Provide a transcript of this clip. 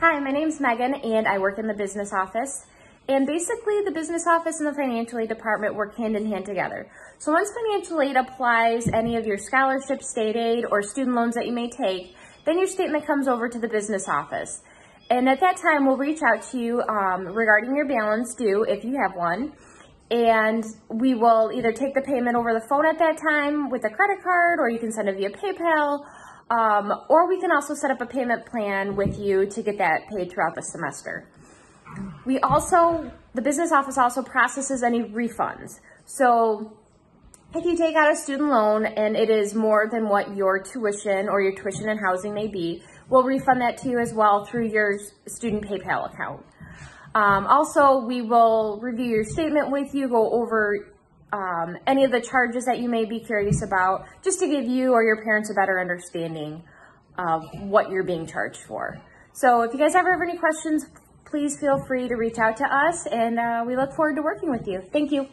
Hi, my name's Megan and I work in the business office. And basically the business office and the financial aid department work hand in hand together. So once financial aid applies any of your scholarship, state aid, or student loans that you may take, then your statement comes over to the business office. And at that time, we'll reach out to you um, regarding your balance due, if you have one. And we will either take the payment over the phone at that time with a credit card, or you can send it via PayPal, um, or we can also set up a payment plan with you to get that paid throughout the semester. We also, the business office also processes any refunds. So if you take out a student loan and it is more than what your tuition or your tuition and housing may be, we'll refund that to you as well through your student PayPal account. Um, also, we will review your statement with you, go over um, any of the charges that you may be curious about, just to give you or your parents a better understanding of what you're being charged for. So if you guys ever have any questions, please feel free to reach out to us and uh, we look forward to working with you. Thank you.